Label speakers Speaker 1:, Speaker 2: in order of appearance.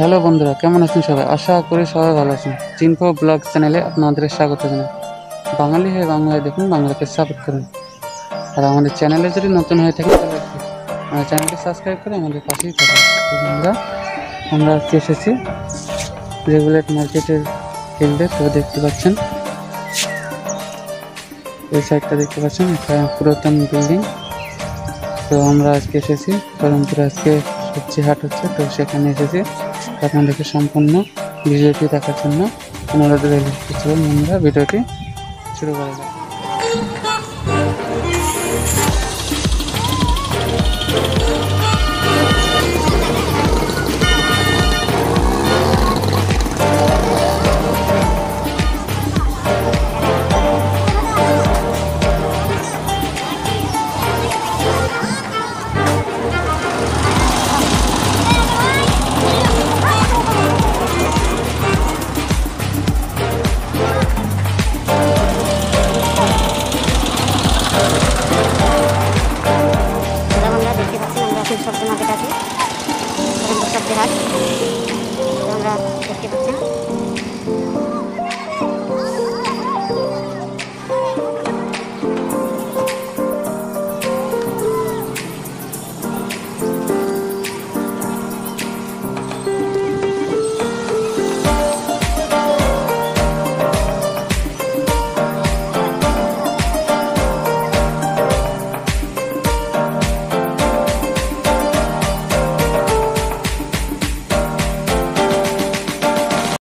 Speaker 1: Hello বন্ধুরা, কেমন আছেন সবাই? আশা করি সবাই ভালো আছেন। চিনফো ব্লগ চ্যানেলে আপনাদের স্বাগত জানাই। বাঙালি হয়ে বাংলায় দেখুন, বাংলাকে সাপোর্ট করুন। আর আমাদের চ্যানেলে যদি নতুন হয়ে থাকে তাহলে আমাদের চ্যানেলটি সাবস্ক্রাইব করে আমাদের পাশেই থাকুন। বন্ধুরা, আমরা আজকে এসেছি রেগুলেট মার্কেটের ফিল্ডে তো দেখতে পাচ্ছেন। এই সাইডটা দেখতে পাচ্ছেন একটা পুরাতন বিল্ডিং তো আমরা আজকে এসেছি করমপুরে আজকে সবজি হাট হচ্ছে, তো সেখানে এসেছি। আপনাদেরকে সম্পূর্ণ ভিডিওটি দেখার জন্য অনুরোধ রইল। ভিডিওটি শুরু করা যাক।
Speaker 2: সবজি মার্কেট আছে এখন সবজি হাট আমরা দেখতে পাচ্ছেন